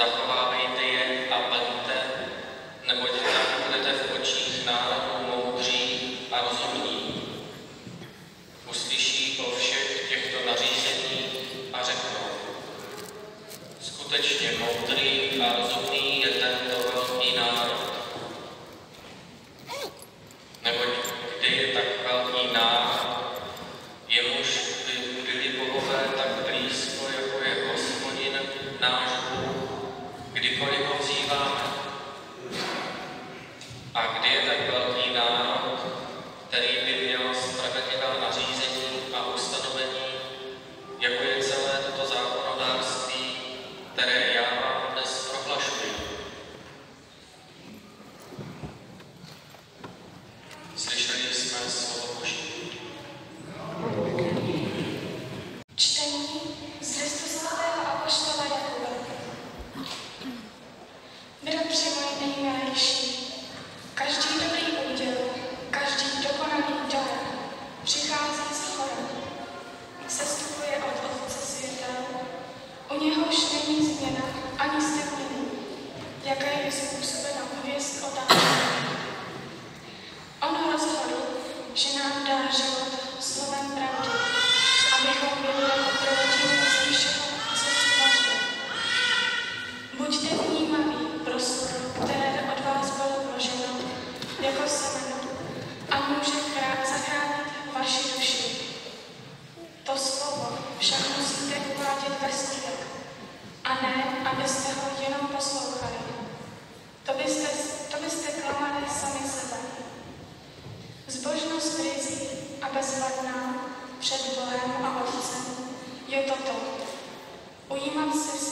Zachowała Je to to. Ujimam se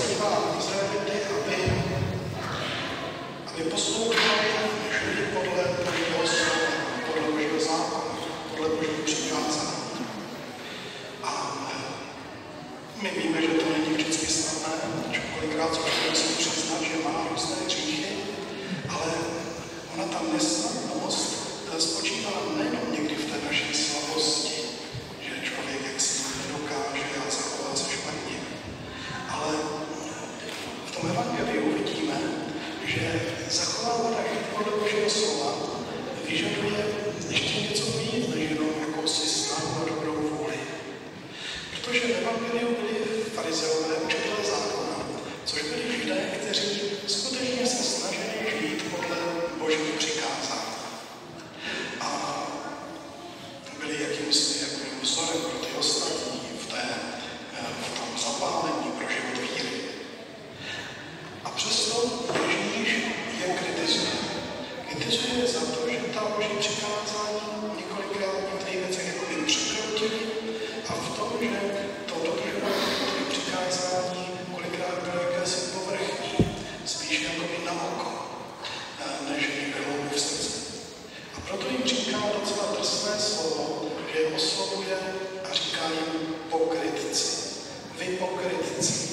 Thank you. je ještě něco víc, než jenom jakousi snahu. Protože v Evangeliu byli farizeové učitelé zákona, což byli lidé, kteří skutečně oslovuje a říká jim pokrytci. Vy pokrytci.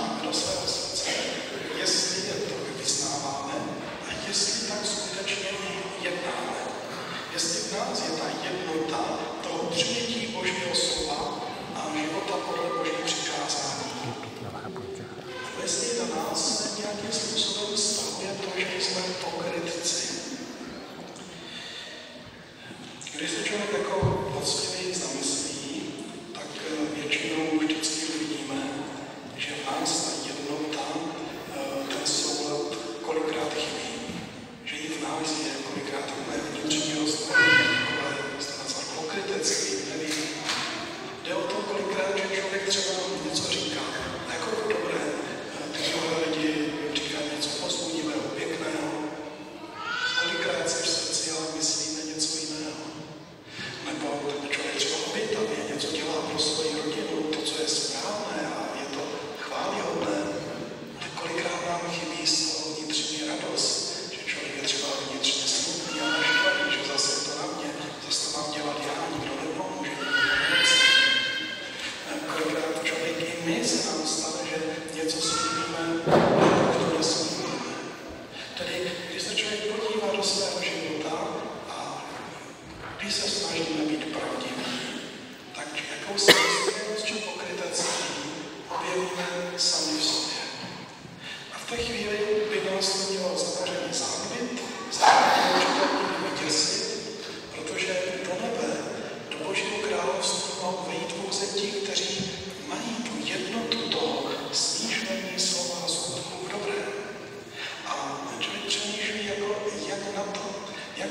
máme do svého srdce, jestli je to vyznáváme a jestli tak skutečně jednáme. Jestli v nás je ta jednota toho přijetí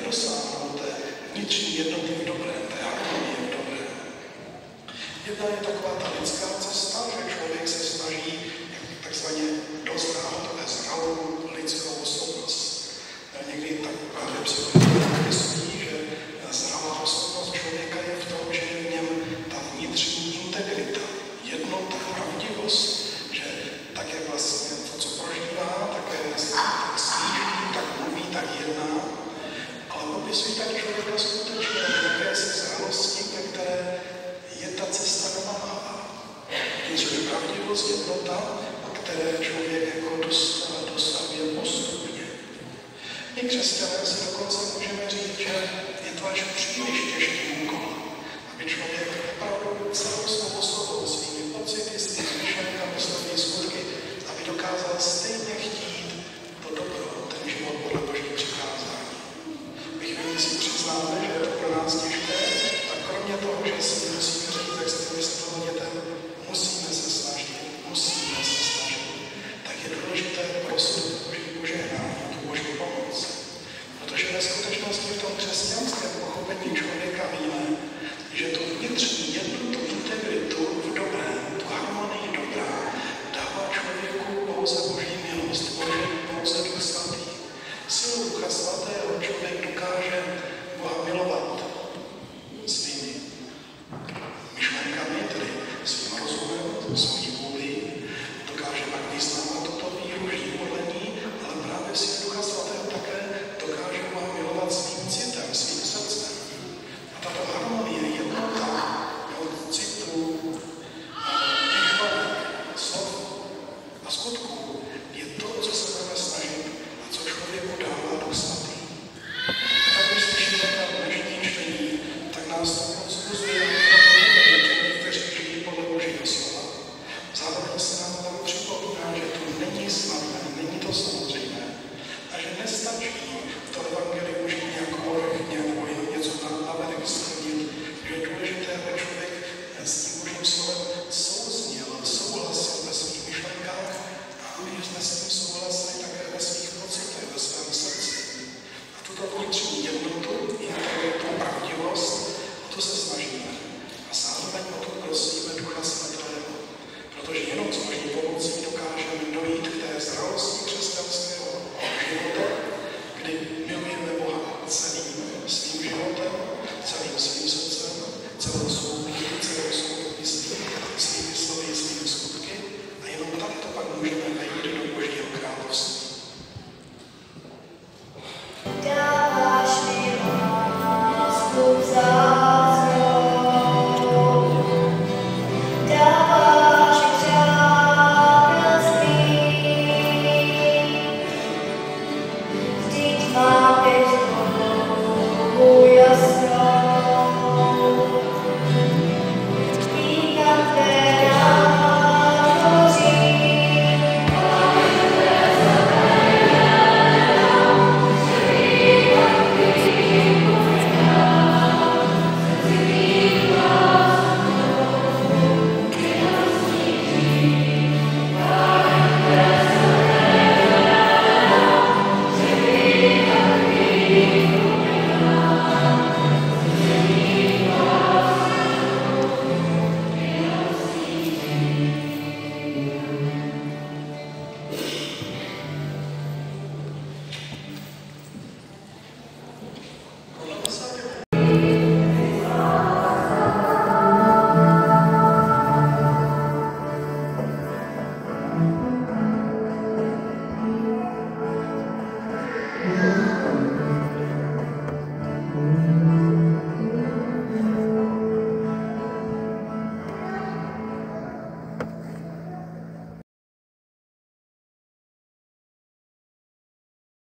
dosáhnout té vnitřní jednoty v dobrém, té harmonie v dobrém. Jedna je taková ta lidská cesta, že člověk se snaží jsou pravdivost, jednota, které člověk jako dostavuje postupně. My křesťané si dokonce můžeme říct, že je to až příliš těžký úkol, aby člověk opravdu celou svou osobou, svými pocity, svými myšlenkami, svými skutky, aby dokázal stejně chtít just skutků je to, co se budeme snažit a co člověku dává do svatý. Tak když slyšíme na dnešní čtení, tak nás to